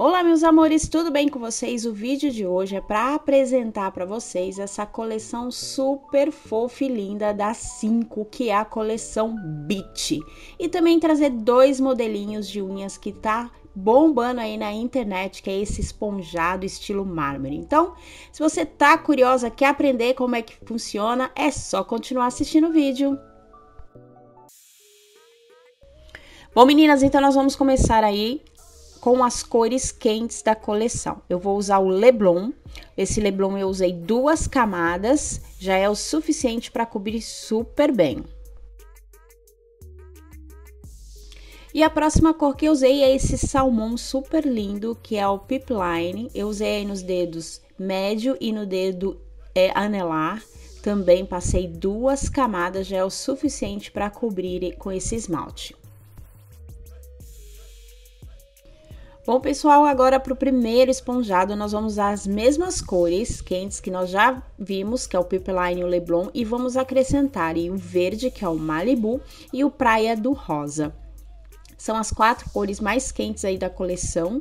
Olá, meus amores, tudo bem com vocês? O vídeo de hoje é para apresentar para vocês essa coleção super fofa e linda da 5, que é a coleção Beach. E também trazer dois modelinhos de unhas que tá bombando aí na internet, que é esse esponjado estilo mármore. Então, se você tá curiosa, quer aprender como é que funciona, é só continuar assistindo o vídeo. Bom, meninas, então nós vamos começar aí com as cores quentes da coleção. Eu vou usar o Leblon. Esse Leblon eu usei duas camadas, já é o suficiente para cobrir super bem. E a próxima cor que eu usei é esse salmão super lindo, que é o Pipline. Eu usei nos dedos médio e no dedo é, anelar. Também passei duas camadas, já é o suficiente para cobrir com esse esmalte. Bom, pessoal, agora para o primeiro esponjado, nós vamos usar as mesmas cores quentes que nós já vimos, que é o Pipeline e o Leblon, e vamos acrescentar o verde, que é o Malibu, e o Praia do Rosa. São as quatro cores mais quentes aí da coleção.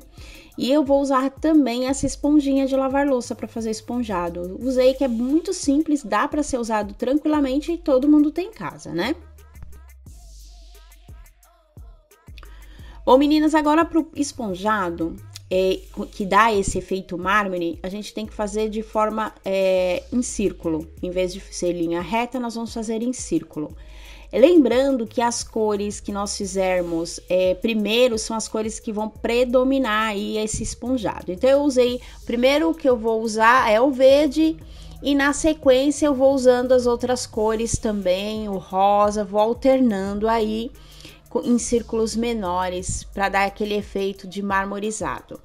E eu vou usar também essa esponjinha de lavar louça para fazer esponjado. Usei que é muito simples, dá para ser usado tranquilamente e todo mundo tem em casa, né? Bom, meninas, agora para o esponjado, é, que dá esse efeito mármore, a gente tem que fazer de forma é, em círculo. Em vez de ser linha reta, nós vamos fazer em círculo. Lembrando que as cores que nós fizermos é, primeiro são as cores que vão predominar aí esse esponjado. Então, eu usei, primeiro que eu vou usar é o verde e na sequência eu vou usando as outras cores também, o rosa, vou alternando aí em círculos menores para dar aquele efeito de marmorizado.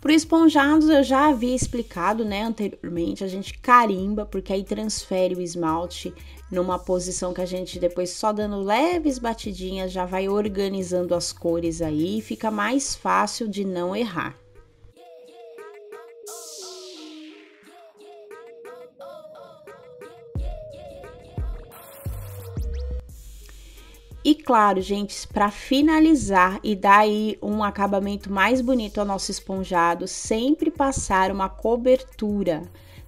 Para o esponjado eu já havia explicado, né, anteriormente, a gente carimba, porque aí transfere o esmalte numa posição que a gente depois só dando leves batidinhas já vai organizando as cores aí e fica mais fácil de não errar. E claro, gente, para finalizar e dar aí um acabamento mais bonito ao nosso esponjado, sempre passar uma cobertura,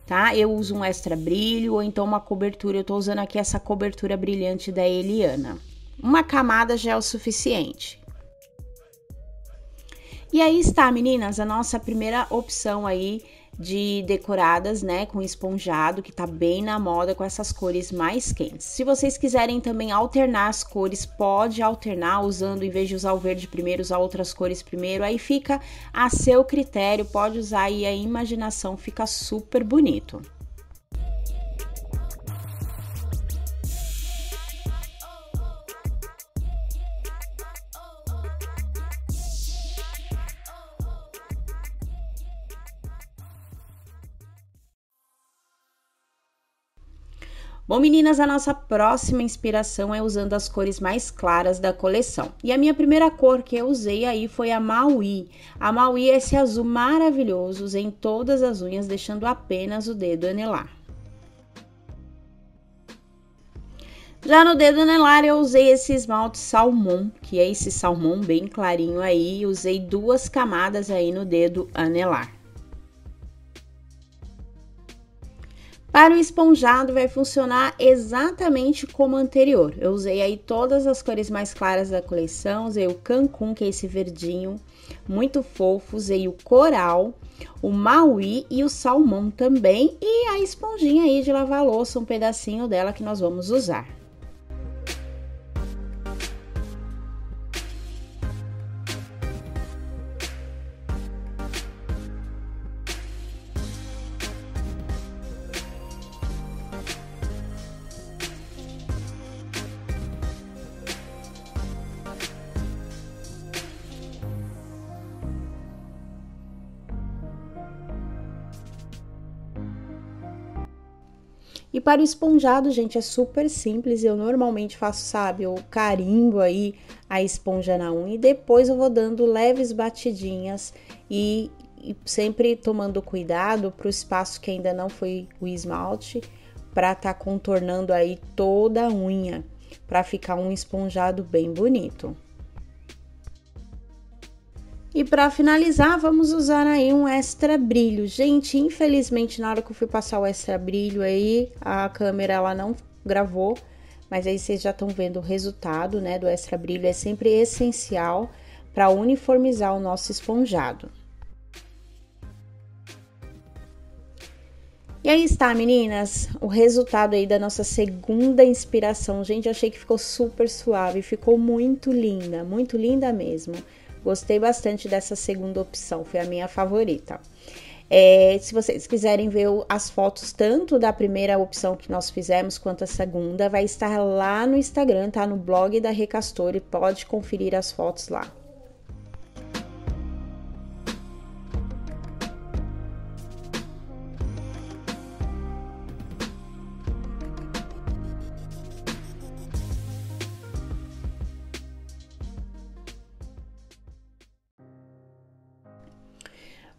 tá? Eu uso um extra brilho ou então uma cobertura, eu tô usando aqui essa cobertura brilhante da Eliana. Uma camada já é o suficiente. E aí está, meninas, a nossa primeira opção aí de decoradas, né, com esponjado, que tá bem na moda com essas cores mais quentes. Se vocês quiserem também alternar as cores, pode alternar usando, em vez de usar o verde primeiro, usar outras cores primeiro, aí fica a seu critério, pode usar aí a imaginação, fica super bonito. Bom, meninas, a nossa próxima inspiração é usando as cores mais claras da coleção. E a minha primeira cor que eu usei aí foi a Maui. A Maui é esse azul maravilhoso, usei em todas as unhas, deixando apenas o dedo anelar. Já no dedo anelar eu usei esse esmalte salmão, que é esse salmão bem clarinho aí, usei duas camadas aí no dedo anelar. Para o esponjado vai funcionar exatamente como anterior. Eu usei aí todas as cores mais claras da coleção, usei o Cancun, que é esse verdinho, muito fofo, usei o coral, o maui e o salmão também e a esponjinha aí de lavar louça, um pedacinho dela que nós vamos usar. E para o esponjado, gente, é super simples. Eu normalmente faço, sabe, eu carimbo aí a esponja na unha e depois eu vou dando leves batidinhas e, e sempre tomando cuidado para o espaço que ainda não foi o esmalte, para estar tá contornando aí toda a unha, para ficar um esponjado bem bonito. E para finalizar, vamos usar aí um extra brilho. Gente, infelizmente na hora que eu fui passar o extra brilho aí, a câmera ela não gravou, mas aí vocês já estão vendo o resultado, né, do extra brilho. É sempre essencial para uniformizar o nosso esponjado. E aí está, meninas, o resultado aí da nossa segunda inspiração. Gente, achei que ficou super suave, ficou muito linda, muito linda mesmo. Gostei bastante dessa segunda opção, foi a minha favorita. É, se vocês quiserem ver as fotos tanto da primeira opção que nós fizemos quanto a segunda, vai estar lá no Instagram, tá? No blog da Recastor pode conferir as fotos lá.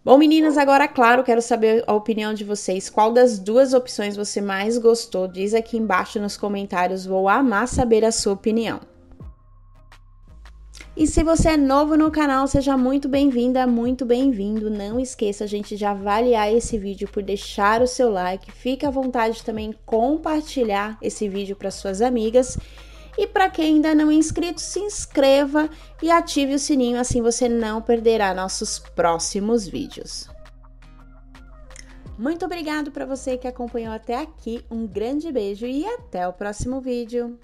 Bom, meninas, agora, claro, quero saber a opinião de vocês. Qual das duas opções você mais gostou? Diz aqui embaixo nos comentários, vou amar saber a sua opinião. E se você é novo no canal, seja muito bem-vinda, muito bem-vindo. Não esqueça, gente, de avaliar esse vídeo por deixar o seu like. Fique à vontade também compartilhar esse vídeo para suas amigas. E para quem ainda não é inscrito, se inscreva e ative o sininho, assim você não perderá nossos próximos vídeos. Muito obrigado para você que acompanhou até aqui, um grande beijo e até o próximo vídeo.